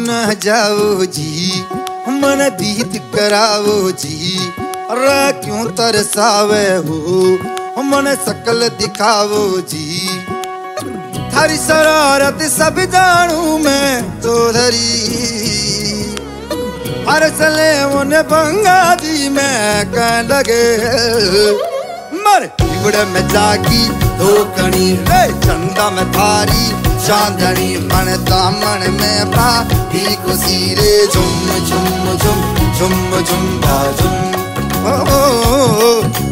ना जाओ जी, मन दीद कराओ जी। रा क्यों तरसावे हो? मन सकल दिखाओ जी। थारी शरारत सब जानू मैं तो धरी। हर सले उन्हें बंगा दी मैं कह लगे। मर इबड़ में जागी, दो कणी। चंदा में थारी, चांदनी मन दामन में पा। ही खुशी रे झुम झुम झुम झुम झुम झुम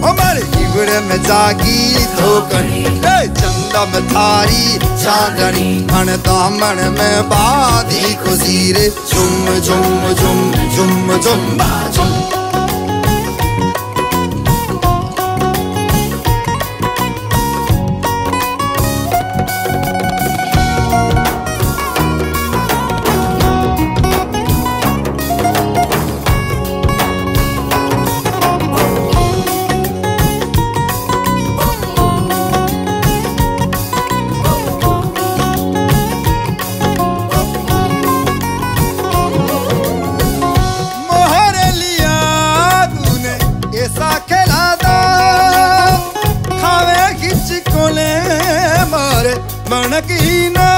हमारे में जागी धोकनी चंदा में थारी चांदनी मन दामन में बाधी खुशी रे झुम झुम झुम झुम झुम झुम। मणकीना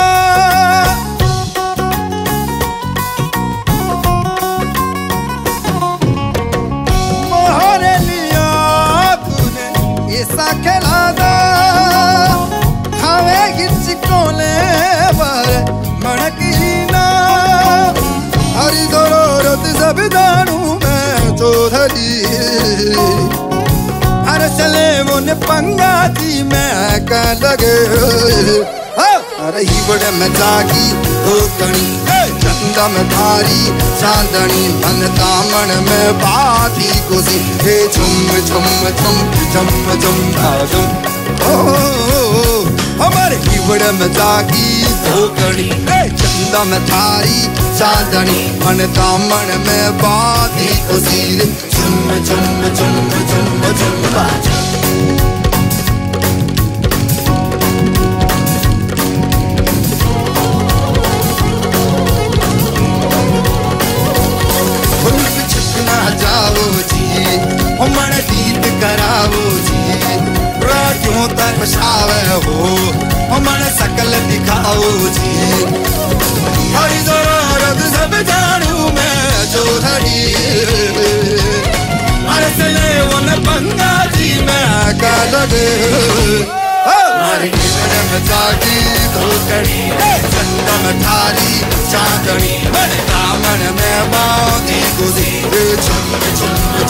मोहर लिया तूने, ऐसा खिलादा खावे गिरच कोले पर मणकीना हरी दोरो जब दानू मैं चौधरी। हर चले मुन पंगा थी, मैं कह लगे। हाँ, अरे ही बड़े में जागी दो चंदा में धारी चांदनी मन दामन में बाती खुशी हे झुम झुम झुम झुम झुम झुम। हमारे हिवड़ में जागी दो चंदा में थारी चांदनी मन दामन में बाती खुशी रे झुम झुम झुम झुम झुम। तक बसावे हो मन सकल दिखाओ जी हरी ज़रूरत सब जानू मैं जो हर सले वन पंगा जी मैं का लगे हमारे किधर में जागी धोकड़ी चंदा में थारी चांदनी मन दामन में बांधी गुजी झुम झुम